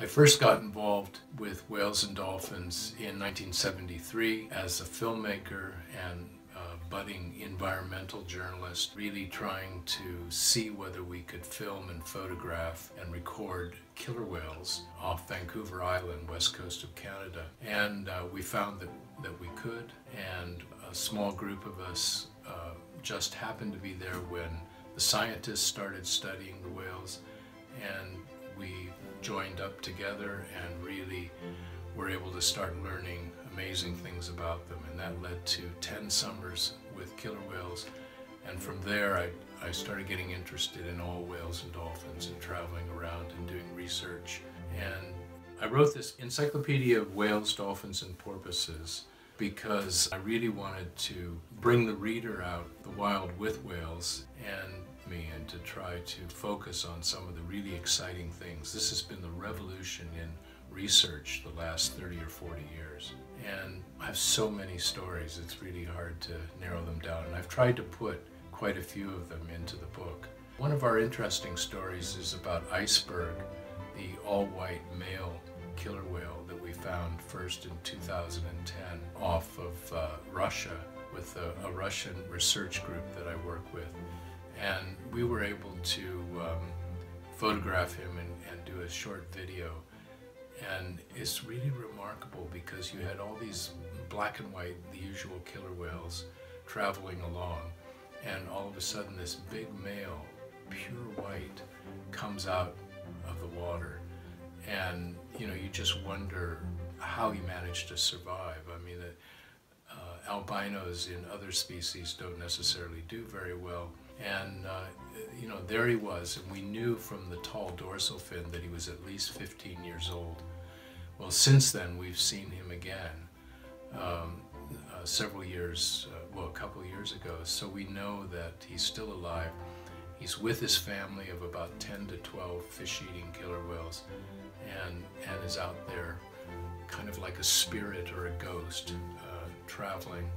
I first got involved with whales and dolphins in 1973 as a filmmaker and budding environmental journalist, really trying to see whether we could film and photograph and record killer whales off Vancouver Island, west coast of Canada. And uh, we found that, that we could, and a small group of us uh, just happened to be there when the scientists started studying the whales, and we joined up together and really were able to start learning amazing things about them. And that led to 10 summers with killer whales. And from there, I, I started getting interested in all whales and dolphins and traveling around and doing research. And I wrote this Encyclopedia of Whales, Dolphins, and Porpoises because I really wanted to bring the reader out the wild with whales and me and to try to focus on some of the really exciting things. This has been the revolution in research the last 30 or 40 years. And I have so many stories, it's really hard to narrow them down. And I've tried to put quite a few of them into the book. One of our interesting stories is about Iceberg, the all-white male killer whale that we found first in 2010 off of uh, Russia with a, a, Russian research group that I work with. And we were able to um, photograph him and, and do a short video and it's really remarkable because you had all these black and white, the usual killer whales, traveling along, and all of a sudden this big male, pure white, comes out of the water. And, you know, you just wonder how he managed to survive. I mean, uh, albinos in other species don't necessarily do very well. And, uh, you know, there he was, and we knew from the tall dorsal fin that he was at least 15 years old. Well, since then, we've seen him again um, uh, several years, uh, well, a couple years ago. So we know that he's still alive. He's with his family of about 10 to 12 fish-eating killer whales and, and is out there kind of like a spirit or a ghost uh, traveling